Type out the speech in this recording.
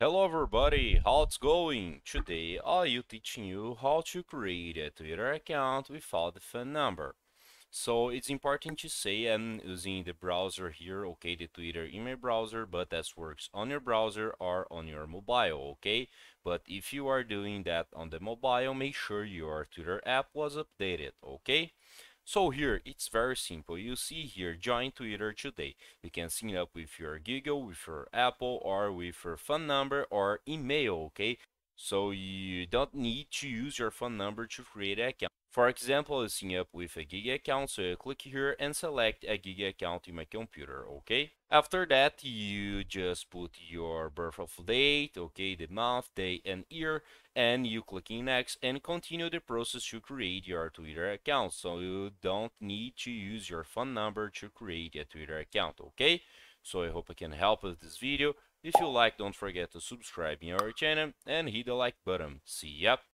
Hello everybody, how it's going? Today I'll be teaching you how to create a Twitter account without the phone number. So it's important to say I'm using the browser here, okay, the Twitter in my browser, but that works on your browser or on your mobile, okay? But if you are doing that on the mobile, make sure your Twitter app was updated, okay? So here, it's very simple. You see here, join Twitter today. You can sign up with your Google, with your Apple, or with your phone number or email, okay? So you don't need to use your phone number to create an account. For example, I sign up with a Gig account, so I click here and select a Gig account in my computer, okay? After that, you just put your birth of date, okay, the month, day, and year, and you click in next and continue the process to create your Twitter account. So you don't need to use your phone number to create a Twitter account, okay? So I hope I can help with this video. If you like, don't forget to subscribe in our channel and hit the like button. See ya!